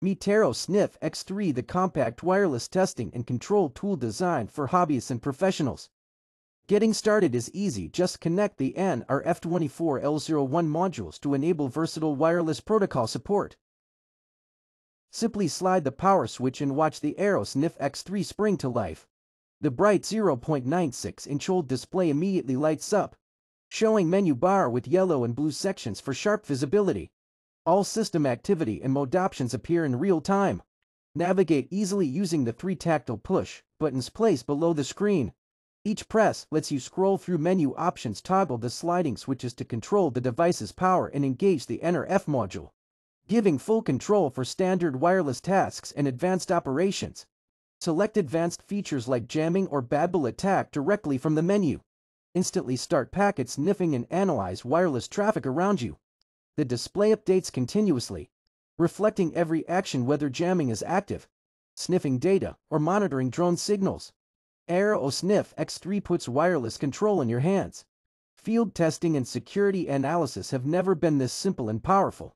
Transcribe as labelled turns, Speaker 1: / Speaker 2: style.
Speaker 1: Meet Aero Sniff X3 the compact wireless testing and control tool designed for hobbyists and professionals. Getting started is easy, just connect the nRF24L01 modules to enable versatile wireless protocol support. Simply slide the power switch and watch the Aero Sniff X3 spring to life. The bright 0.96-inch OLED display immediately lights up, showing menu bar with yellow and blue sections for sharp visibility. All system activity and mode options appear in real time. Navigate easily using the three tactile push buttons placed below the screen. Each press lets you scroll through menu options toggle the sliding switches to control the device's power and engage the NRF module, giving full control for standard wireless tasks and advanced operations. Select advanced features like jamming or babble attack directly from the menu. Instantly start packet sniffing and analyze wireless traffic around you. The display updates continuously, reflecting every action whether jamming is active, sniffing data, or monitoring drone signals. Aero Sniff X3 puts wireless control in your hands. Field testing and security analysis have never been this simple and powerful.